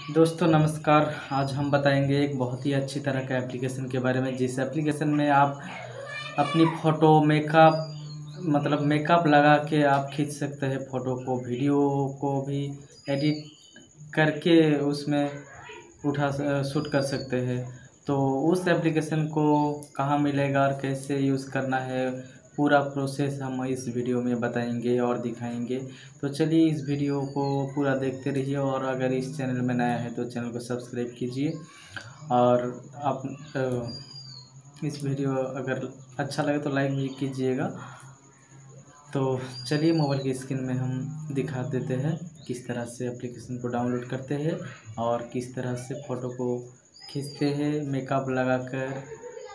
दोस्तों, नमस्कार। आज हम बताएँगे एक बहुत ही अच्छी तरह के एप्लीकेशन के बारे में। जिस एप्लीकेशन में आप अपनी फ़ोटो मेकअप मतलब मेकअप लगा के आप खींच सकते हैं। फ़ोटो को वीडियो को भी एडिट करके उसमें उठा शूट कर सकते हैं। तो उस एप्लीकेशन को कहाँ मिलेगा और कैसे यूज़ करना है? पूरा प्रोसेस हम इस वीडियो में बताएँगे और दिखाएँगे। तो चलिए इस वीडियो को पूरा देखते रहिए और अगर इस चैनल में नया है तो चैनल को सब्सक्राइब कीजिए। और आप इस वीडियो अगर अच्छा लगे तो लाइक भी कीजिएगा। तो चलिए मोबाइल की स्क्रीन में हम दिखा देते हैं किस तरह से एप्लीकेशन को डाउनलोड करते हैं और किस तरह से फ़ोटो को खींचते हैं, मेकअप लगाकर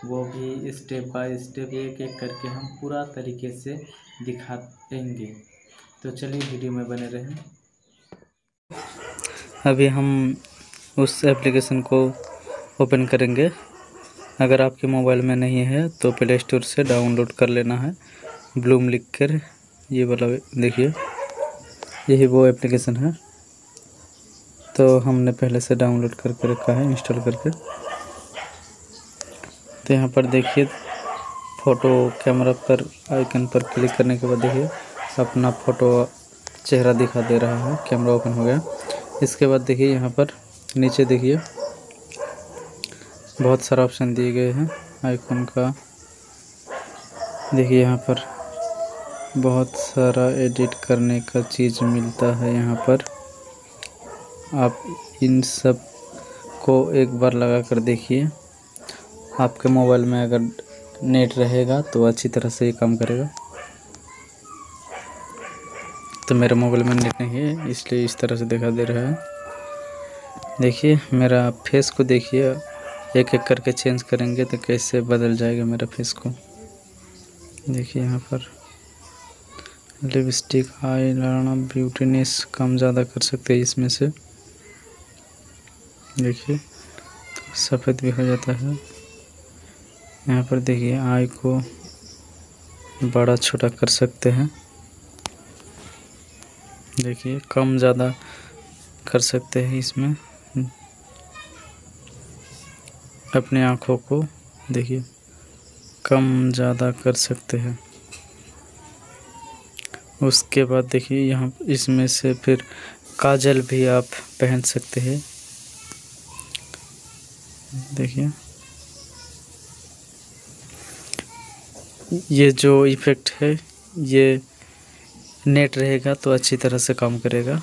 वो भी स्टेप बाय स्टेप एक एक करके हम पूरा तरीके से दिखाएँगे। तो चलिए वीडियो में बने रहें। अभी हम उस एप्लीकेशन को ओपन करेंगे। अगर आपके मोबाइल में नहीं है तो प्ले स्टोर से डाउनलोड कर लेना है। ब्लूम लिख कर ये वाला देखिए, यही वो एप्लीकेशन है। तो हमने पहले से डाउनलोड करके रखा है इंस्टॉल करके। तो यहाँ पर देखिए फ़ोटो कैमरा पर आइकन पर क्लिक करने के बाद देखिए, अपना फ़ोटो चेहरा दिखा दे रहा है कैमरा ओपन हो गया। इसके बाद देखिए यहाँ पर नीचे देखिए, बहुत सारा ऑप्शन दिए गए हैं आइकन का। देखिए यहाँ पर बहुत सारा एडिट करने का चीज़ मिलता है यहाँ पर। आप इन सबको एक बार लगा कर देखिए। आपके मोबाइल में अगर नेट रहेगा तो अच्छी तरह से ये काम करेगा। तो मेरे मोबाइल में नेट नहीं है, इसलिए इस तरह से दिखा दे रहा है। देखिए, मेरा फेस को देखिए, एक एक करके चेंज करेंगे तो कैसे बदल जाएगा मेरा फेस को। देखिए, यहाँ पर लिपस्टिक आई लाना ब्यूटीनेस कम ज़्यादा कर सकते हैं इसमें से। देखिए, सफ़ेद भी हो जाता है। यहाँ पर देखिए, आई को बड़ा छोटा कर सकते हैं। देखिए, कम ज़्यादा कर सकते हैं इसमें। अपने आँखों को देखिए, कम ज़्यादा कर सकते हैं। उसके बाद देखिए, यहाँ इसमें से फिर काजल भी आप पहन सकते हैं। देखिए। ये जो इफ़ेक्ट है, ये नेट रहेगा तो अच्छी तरह से काम करेगा।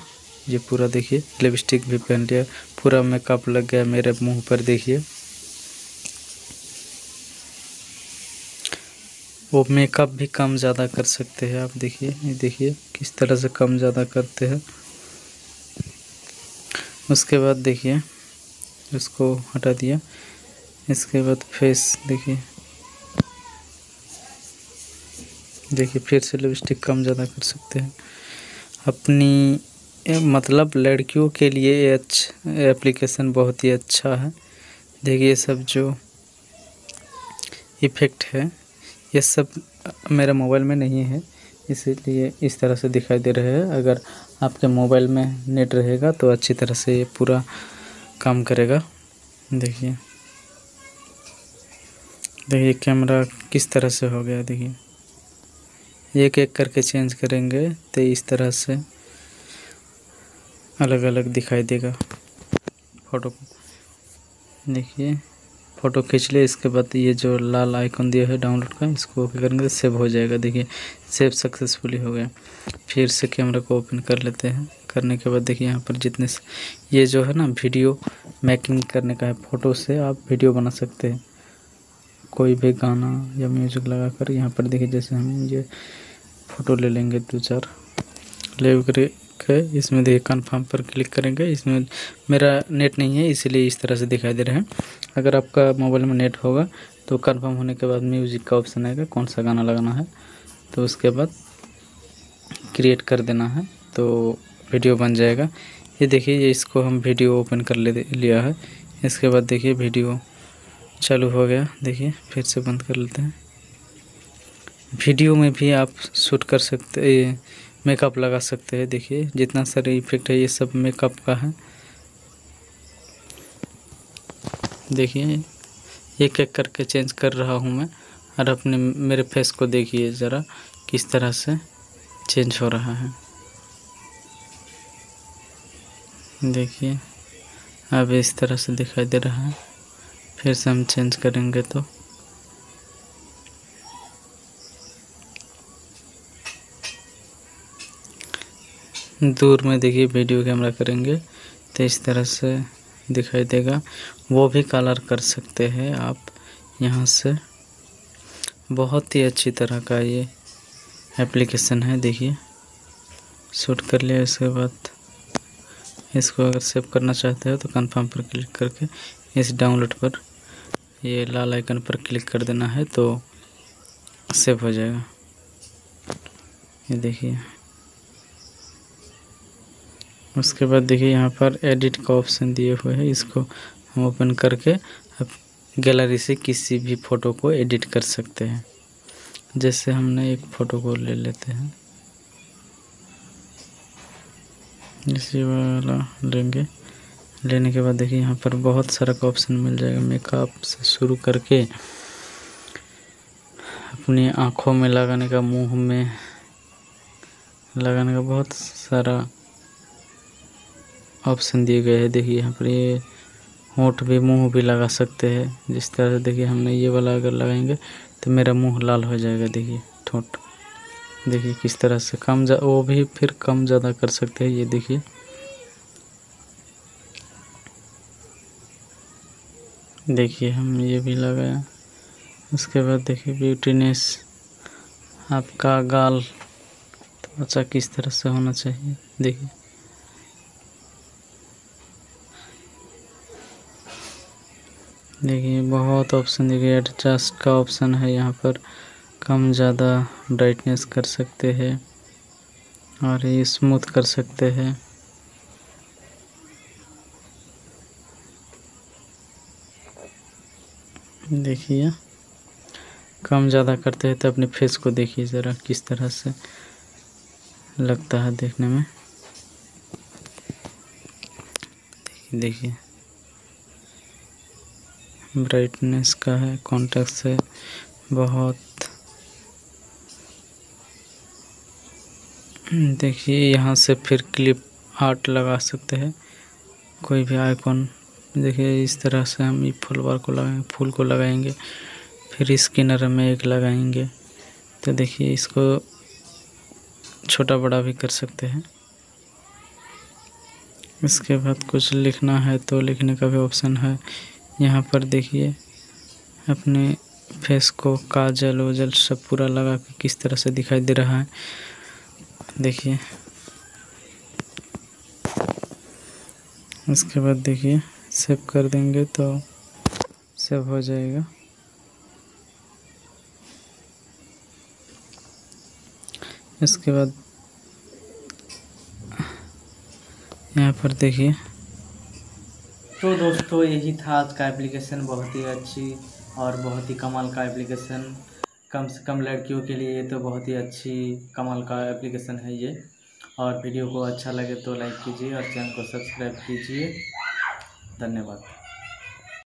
ये पूरा देखिए लिपस्टिक भी पहन लिया। पूरा मेकअप लग गया मेरे मुँह पर, देखिए। वो मेकअप भी कम ज़्यादा कर सकते हैं आप, देखिए, ये देखिए, किस तरह से कम ज़्यादा करते हैं। उसके बाद देखिए उसको हटा दिया। इसके बाद फेस देखिए। देखिए, फिर से लिपस्टिक कम ज़्यादा कर सकते हैं। अपनी मतलब लड़कियों के लिए ये अच्छा एप्लीकेशन बहुत ही अच्छा है। देखिए, ये सब जो इफ़ेक्ट है, ये सब मेरे मोबाइल में नहीं है, इसीलिए इस तरह से दिखाई दे रहे हैं। अगर आपके मोबाइल में नेट रहेगा तो अच्छी तरह से ये पूरा काम करेगा। देखिए देखिए कैमरा किस तरह से हो गया, देखिए। एक एक करके चेंज करेंगे तो इस तरह से अलग अलग दिखाई देगा फ़ोटो देखिए फ़ोटो खींच ले, इसके बाद ये जो लाल आइकन दिया है डाउनलोड का, इसको ओके करेंगे तो सेव हो जाएगा। देखिए सेव सक्सेसफुली हो गया। फिर से कैमरा को ओपन कर लेते हैं। करने के बाद देखिए, यहाँ पर जितने ये जो है ना वीडियो मेकिंग करने का है फ़ोटो से आप वीडियो बना सकते हैं। कोई भी गाना या म्यूज़िक लगा कर यहाँ पर देखिए, जैसे हम ये फ़ोटो ले लेंगे दो चार। ले के इसमें देखिए कन्फर्म पर क्लिक करेंगे। इसमें मेरा नेट नहीं है, इसीलिए इस तरह से दिखाई दे रहे हैं। अगर आपका मोबाइल में नेट होगा तो कन्फर्म होने के बाद म्यूज़िक का ऑप्शन आएगा, कौन सा गाना लगाना है। तो उसके बाद क्रिएट कर देना है तो वीडियो बन जाएगा। ये देखिए इसको हम वीडियो ओपन कर ले, लिया है। इसके बाद देखिए वीडियो चालू हो गया। देखिए, फिर से बंद कर लेते हैं। वीडियो में भी आप शूट कर सकते मेकअप लगा सकते हैं। देखिए, जितना सारे इफ़ेक्ट है, ये सब मेकअप का है। देखिए, एक एक करके चेंज कर रहा हूँ मैं। और अपने, मेरे फेस को देखिए ज़रा, किस तरह से चेंज हो रहा है। देखिए, अब इस तरह से दिखाई दे रहा है। फिर से हम चेंज करेंगे तो। दूर में देखिए वीडियो कैमरा करेंगे तो इस तरह से दिखाई देगा। वो भी कलर कर सकते हैं आप यहाँ से। बहुत ही अच्छी तरह का ये एप्लीकेशन है, देखिए। शूट कर लिया इसके बाद। इसको अगर सेव करना चाहते हो तो कंफर्म पर क्लिक करके इस डाउनलोड पर ये लाल आइकन पर क्लिक कर देना है तो सेव हो जाएगा। ये देखिए। उसके बाद देखिए यहाँ पर एडिट का ऑप्शन दिए हुए हैं। इसको हम ओपन करके अब गैलरी से किसी भी फ़ोटो को एडिट कर सकते हैं। जैसे हमने एक फ़ोटो को ले लेते हैं। इसी वाला लेंगे। लेने के बाद देखिए यहाँ पर बहुत सारा का ऑप्शन मिल जाएगा। मेकअप से शुरू करके अपनी आँखों में लगाने का, मुँह में लगाने का बहुत सारा ऑप्शन दिए गए हैं। देखिए यहाँ पर ये होंठ भी, मुँह भी लगा सकते हैं। जिस तरह से देखिए हमने ये वाला अगर लगाएँगे तो मेरा मुँह लाल हो जाएगा। देखिए ठोंठ, देखिए किस तरह से कम जा, वो भी फिर कम ज़्यादा कर सकते हैं। ये देखिए देखिए हम ये भी लगाया उसके बाद देखिए ब्यूटीनेस, आपका गाल अच्छा किस तरह से होना चाहिए, देखिए। देखिए, बहुत ऑप्शन देखिए एडजस्ट का ऑप्शन है यहाँ पर। कम ज़्यादा ब्राइटनेस कर सकते हैं और ये स्मूथ कर सकते हैं। देखिए। कम ज़्यादा करते हैं तो अपने फेस को देखिए ज़रा किस तरह से लगता है देखने में। देखिए ब्राइटनेस का है कॉन्टेक्ट से बहुत। देखिए, यहाँ से फिर क्लिप आर्ट लगा सकते हैं। कोई भी आइकॉन देखिए, इस तरह से हम फुल बार को लगाएँगे फूल को लगाएँगे, फिर स्किनर में एक लगाएँगे। तो देखिए, इसको छोटा बड़ा भी कर सकते हैं। इसके बाद कुछ लिखना है तो लिखने का भी ऑप्शन है। यहाँ पर देखिए, अपने फेस को काजल वजल सब पूरा लगा के किस तरह से दिखाई दे रहा है। देखिए। इसके बाद देखिए सेव कर देंगे तो सेव हो जाएगा। इसके बाद यहाँ पर देखिए। तो दोस्तों, यही था आज का एप्लीकेशन बहुत ही अच्छी और बहुत ही कमाल का एप्लीकेशन कम से कम लड़कियों के लिए तो बहुत ही अच्छी, कमाल का एप्लीकेशन है ये। और वीडियो को अच्छा लगे तो लाइक कीजिए और चैनल को सब्सक्राइब कीजिए। धन्यवाद।